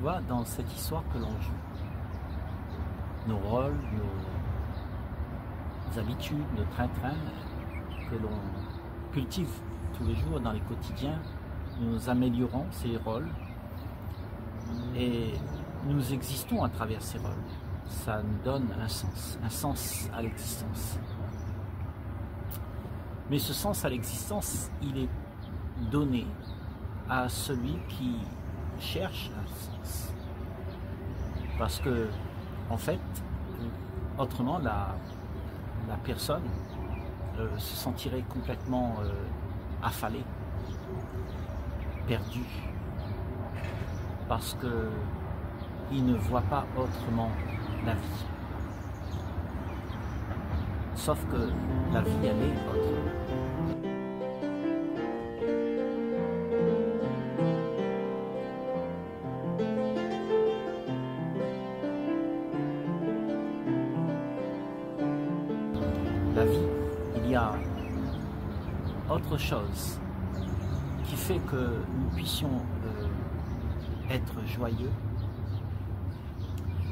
vois, dans cette histoire que l'on joue, nos rôles, nos habitudes, nos train-train que l'on cultive tous les jours dans les quotidiens, nous améliorons ces rôles et nous existons à travers ces rôles. Ça nous donne un sens, un sens à l'existence. Mais ce sens à l'existence, il est donné à celui qui cherche un sens. Parce que, en fait, autrement, la, la personne euh, se sentirait complètement euh, affalée, perdue, parce qu'il ne voit pas autrement la vie. Sauf que la vie, elle est autre. Chose qui fait que nous puissions euh, être joyeux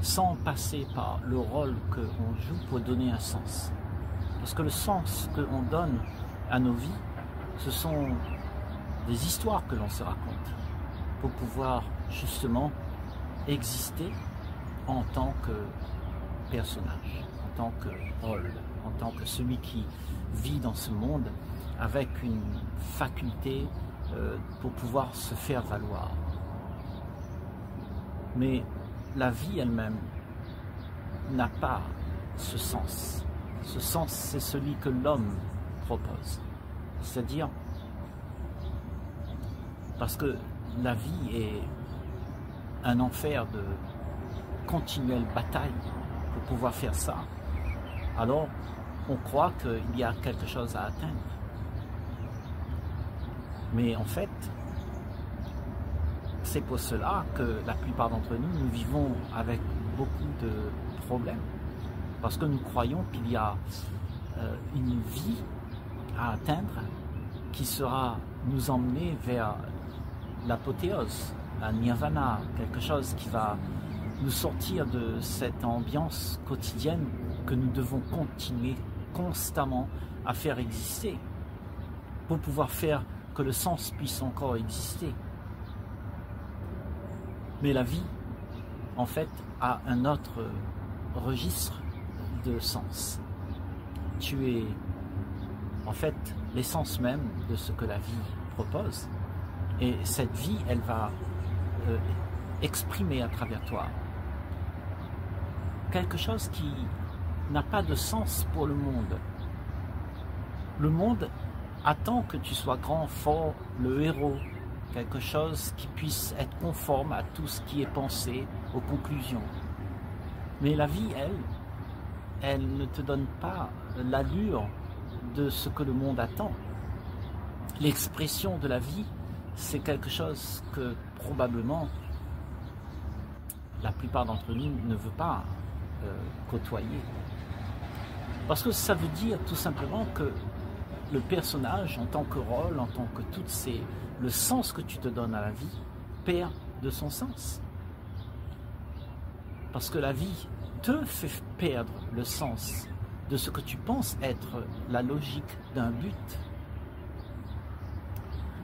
sans passer par le rôle qu'on joue pour donner un sens. Parce que le sens qu'on donne à nos vies, ce sont des histoires que l'on se raconte pour pouvoir justement exister en tant que personnage, en tant que rôle, en tant que celui qui vit dans ce monde avec une faculté euh, pour pouvoir se faire valoir. Mais la vie elle-même n'a pas ce sens. Ce sens, c'est celui que l'homme propose. C'est-à-dire, parce que la vie est un enfer de continuelle bataille pour pouvoir faire ça, alors on croit qu'il y a quelque chose à atteindre. Mais en fait, c'est pour cela que la plupart d'entre nous, nous vivons avec beaucoup de problèmes. Parce que nous croyons qu'il y a euh, une vie à atteindre qui sera nous emmener vers l'apothéose, la nirvana, quelque chose qui va nous sortir de cette ambiance quotidienne que nous devons continuer constamment à faire exister pour pouvoir faire le sens puisse encore exister. Mais la vie, en fait, a un autre registre de sens. Tu es, en fait, l'essence même de ce que la vie propose. Et cette vie, elle va euh, exprimer à travers toi quelque chose qui n'a pas de sens pour le monde. Le monde attend que tu sois grand, fort, le héros, quelque chose qui puisse être conforme à tout ce qui est pensé, aux conclusions. Mais la vie, elle, elle ne te donne pas l'allure de ce que le monde attend. L'expression de la vie, c'est quelque chose que probablement la plupart d'entre nous ne veut pas euh, côtoyer. Parce que ça veut dire tout simplement que le personnage, en tant que rôle, en tant que tout ces, le sens que tu te donnes à la vie, perd de son sens. Parce que la vie te fait perdre le sens de ce que tu penses être la logique d'un but.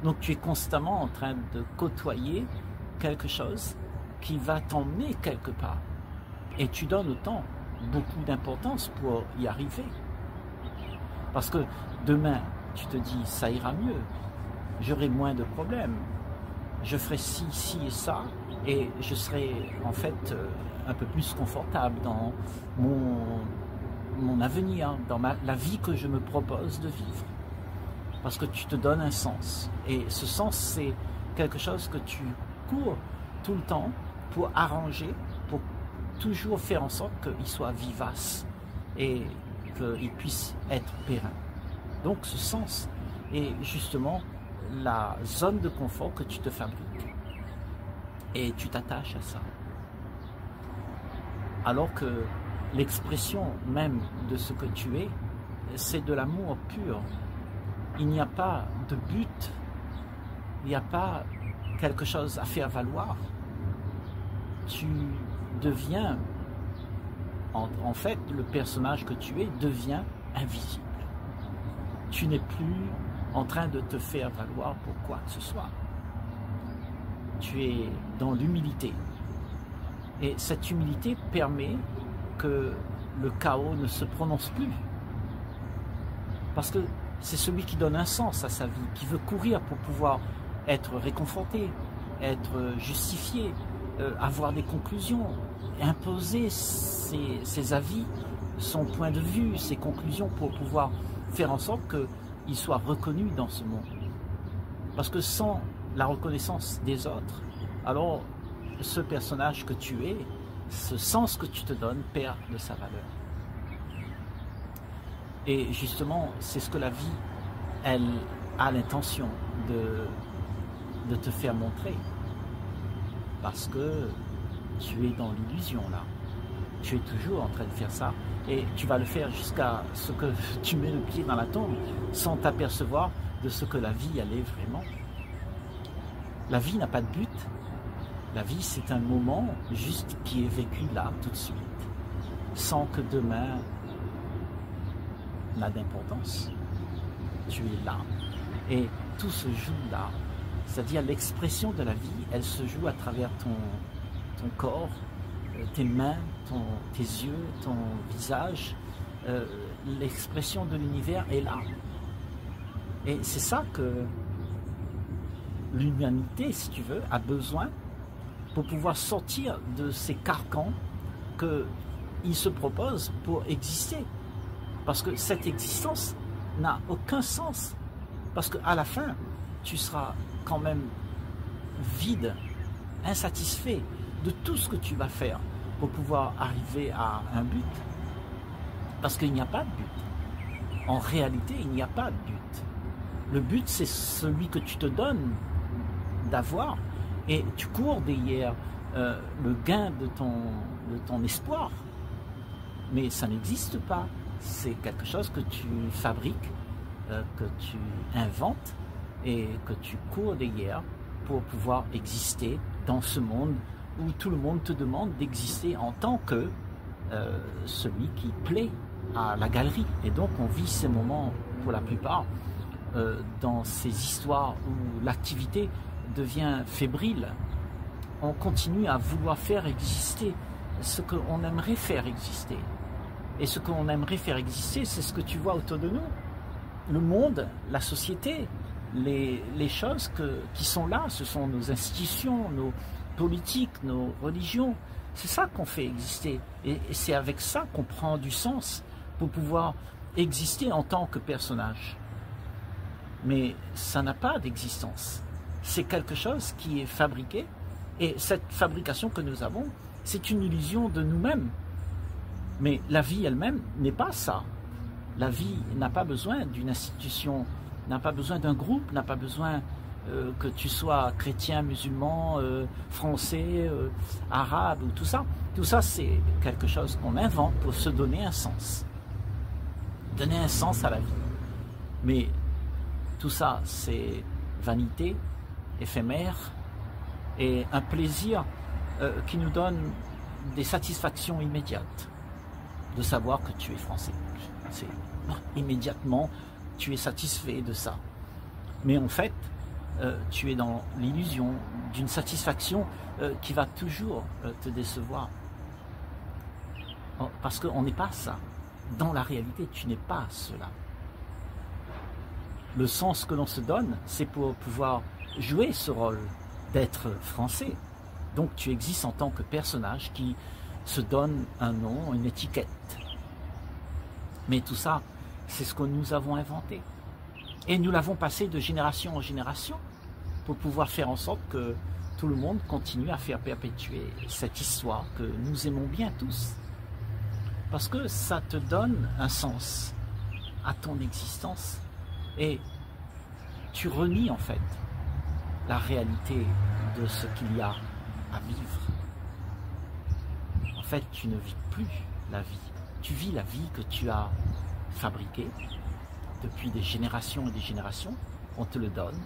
Donc tu es constamment en train de côtoyer quelque chose qui va t'emmener quelque part. Et tu donnes autant beaucoup d'importance pour y arriver. Parce que demain, tu te dis, ça ira mieux, j'aurai moins de problèmes, je ferai ci, ci et ça, et je serai en fait euh, un peu plus confortable dans mon, mon avenir, dans la vie que je me propose de vivre. Parce que tu te donnes un sens. Et ce sens, c'est quelque chose que tu cours tout le temps pour arranger, pour toujours faire en sorte qu'il soit vivace et qu'il puisse être périn. Donc ce sens est justement la zone de confort que tu te fabriques. Et tu t'attaches à ça. Alors que l'expression même de ce que tu es, c'est de l'amour pur. Il n'y a pas de but, il n'y a pas quelque chose à faire valoir. tu deviens, en, fait, le personnage que tu es devient invisible. Tu n'es plus en train de te faire valoir pour quoi que ce soit. Tu es dans l'humilité. Et cette humilité permet que le chaos ne se prononce plus. Parce que c'est celui qui donne un sens à sa vie, qui veut courir pour pouvoir être réconforté, être justifié, euh, avoir des conclusions, imposer ses, avis, son point de vue, ses conclusions pour pouvoir faire en sorte qu'il soit reconnu dans ce monde. Parce que sans la reconnaissance des autres, alors ce personnage que tu es, ce sens que tu te donnes perd de sa valeur. Et justement, c'est ce que la vie, elle a l'intention de, de te faire montrer parce que tu es dans l'illusion là. Tu es toujours en train de faire ça et tu vas le faire jusqu'à ce que tu mets le pied dans la tombe sans t'apercevoir de ce que la vie allait vraiment. La vie n'a pas de but. La vie, c'est un moment juste qui est vécu là, tout de suite, sans que demain n'a d'importance. Tu es là. Et tout se joue là, c'est-à-dire l'expression de la vie, elle se joue à travers ton, corps, euh, tes mains, tes yeux, ton visage. Euh, l'expression de l'univers est là. Et c'est ça que l'humanité, si tu veux, a besoin pour pouvoir sortir de ces carcans qu'il se propose pour exister. Parce que cette existence n'a aucun sens. Parce qu'à la fin, tu seras quand même vide, insatisfait de tout ce que tu vas faire pour pouvoir arriver à un but. Parce qu'il n'y a pas de but. En réalité, il n'y a pas de but. Le but, c'est celui que tu te donnes d'avoir et tu cours derrière euh, le gain de ton, espoir. Mais ça n'existe pas. C'est quelque chose que tu fabriques, euh, que tu inventes et que tu cours derrière pour pouvoir exister dans ce monde où tout le monde te demande d'exister en tant que euh, celui qui plaît à la galerie. Et donc on vit ces moments pour la plupart euh, dans ces histoires où l'activité devient fébrile. On continue à vouloir faire exister ce qu'on aimerait faire exister. Et ce qu'on aimerait faire exister, c'est ce que tu vois autour de nous. Le monde, la société, les, choses qui sont là, ce sont nos institutions, nos politiques, nos religions. C'est ça qu'on fait exister. Et, c'est avec ça qu'on prend du sens pour pouvoir exister en tant que personnage. Mais ça n'a pas d'existence. C'est quelque chose qui est fabriqué. Et cette fabrication que nous avons, c'est une illusion de nous-mêmes. Mais la vie elle-même n'est pas ça. La vie n'a pas besoin d'une institution n'a pas besoin d'un groupe, n'a pas besoin euh, que tu sois chrétien, musulman, euh, français, euh, arabe ou tout ça. Tout ça, c'est quelque chose qu'on invente pour se donner un sens. Donner un sens à la vie. Mais tout ça, c'est vanité, éphémère, et un plaisir qui nous donne des satisfactions immédiates de savoir que tu es français. C'est immédiatement tu es satisfait de ça. Mais en fait, euh, tu es dans l'illusion d'une satisfaction euh, qui va toujours euh, te décevoir. Oh, parce qu'on n'est pas ça. Dans la réalité, tu n'es pas cela. Le sens que l'on se donne, c'est pour pouvoir jouer ce rôle d'être français. Donc tu existes en tant que personnage qui se donne un nom, une étiquette. Mais tout ça, c'est ce que nous avons inventé. Et nous l'avons passé de génération en génération pour pouvoir faire en sorte que tout le monde continue à faire perpétuer cette histoire que nous aimons bien tous. Parce que ça te donne un sens à ton existence et tu renies en fait la réalité de ce qu'il y a à vivre. En fait, tu ne vis plus la vie. Tu vis la vie que tu as fabriqué depuis des générations et des générations, on te le donne,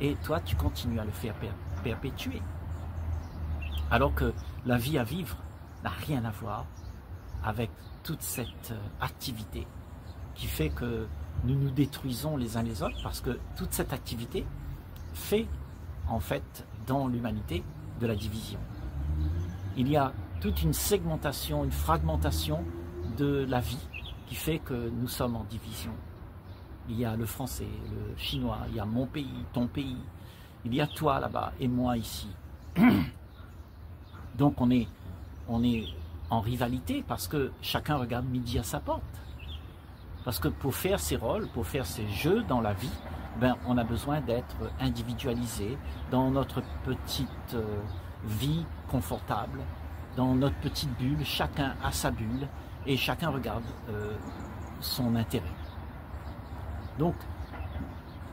et toi tu continues à le faire perpétuer. Alors que la vie à vivre n'a rien à voir avec toute cette euh, activité qui fait que nous nous détruisons les uns les autres parce que toute cette activité fait en fait dans l'humanité de la division. Il y a toute une segmentation, une fragmentation de la vie qui fait que nous sommes en division. Il y a le français, le chinois, il y a mon pays, ton pays, il y a toi là-bas et moi ici. Donc on est, on est en rivalité parce que chacun regarde midi à sa porte. Parce que pour faire ses rôles, pour faire ses jeux dans la vie, ben, on a besoin d'être individualisé dans notre petite euh, vie confortable, dans notre petite bulle, chacun a sa bulle et chacun regarde euh, son intérêt. Donc,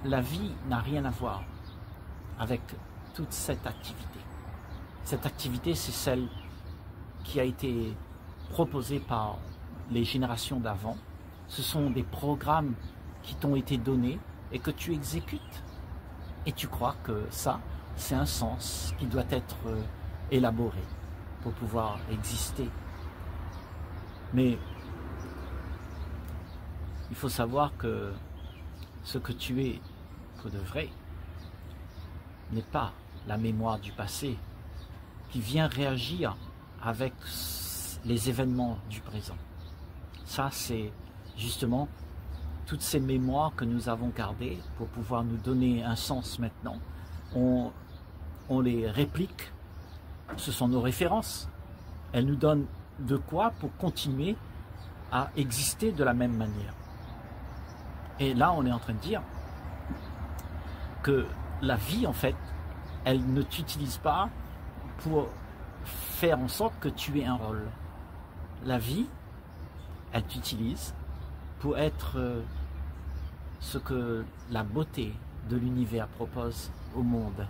la vie n'a rien à voir avec toute cette activité. Cette activité, c'est celle qui a été proposée par les générations d'avant. Ce sont des programmes qui t'ont été donnés et que tu exécutes. Et tu crois que ça, c'est un sens qui doit être euh, élaboré pour pouvoir exister. Mais il faut savoir que ce que tu es pour de vrai n'est pas la mémoire du passé qui vient réagir avec les événements du présent. Ça, c'est justement toutes ces mémoires que nous avons gardées pour pouvoir nous donner un sens maintenant. On, on les réplique, ce sont nos références. Elles nous donnent de quoi pour continuer à exister de la même manière. Et là, on est en train de dire que la vie, en fait, elle ne t'utilise pas pour faire en sorte que tu aies un rôle. La vie, elle t'utilise pour être euh, ce que la beauté de l'univers propose au monde.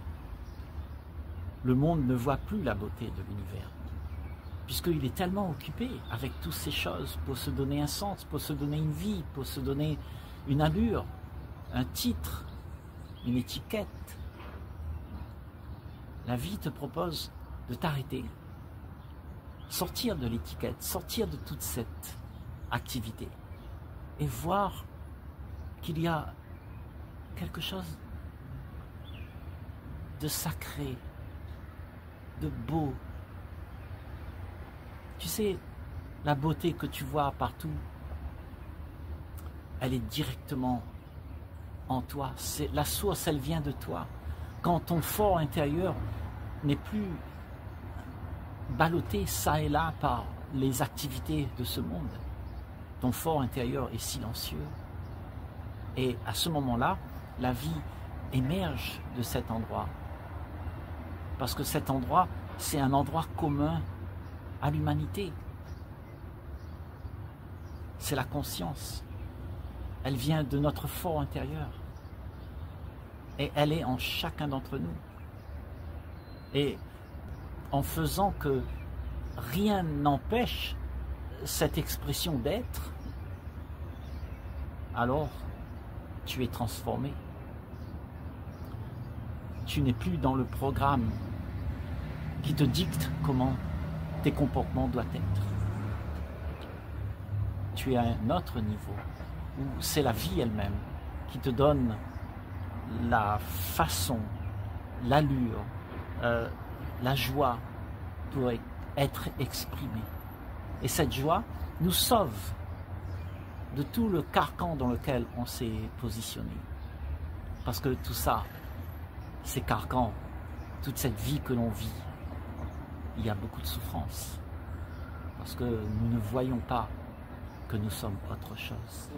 Le monde ne voit plus la beauté de l'univers, puisqu'il est tellement occupé avec toutes ces choses pour se donner un sens, pour se donner une vie, pour se donner une allure, un titre, une étiquette. La vie te propose de t'arrêter, sortir de l'étiquette, sortir de toute cette activité et voir qu'il y a quelque chose de sacré, de beau. Tu sais, la beauté que tu vois partout, elle est directement en toi. La source, elle vient de toi. Quand ton fort intérieur n'est plus ballotté ça et là par les activités de ce monde, ton fort intérieur est silencieux. Et à ce moment-là, la vie émerge de cet endroit. Parce que cet endroit, c'est un endroit commun à l'humanité. C'est la conscience. Elle vient de notre fort intérieur. Et elle est en chacun d'entre nous. Et en faisant que rien n'empêche cette expression d'être, alors tu es transformé. Tu n'es plus dans le programme qui te dicte comment tes comportements doivent être. Tu es à un autre niveau où c'est la vie elle-même qui te donne la façon, l'allure, euh, la joie pour être exprimée. Et cette joie nous sauve de tout le carcan dans lequel on s'est positionné. Parce que tout ça, ces carcans, toute cette vie que l'on vit, il y a beaucoup de souffrance. Parce que nous ne voyons pas que nous sommes autre chose.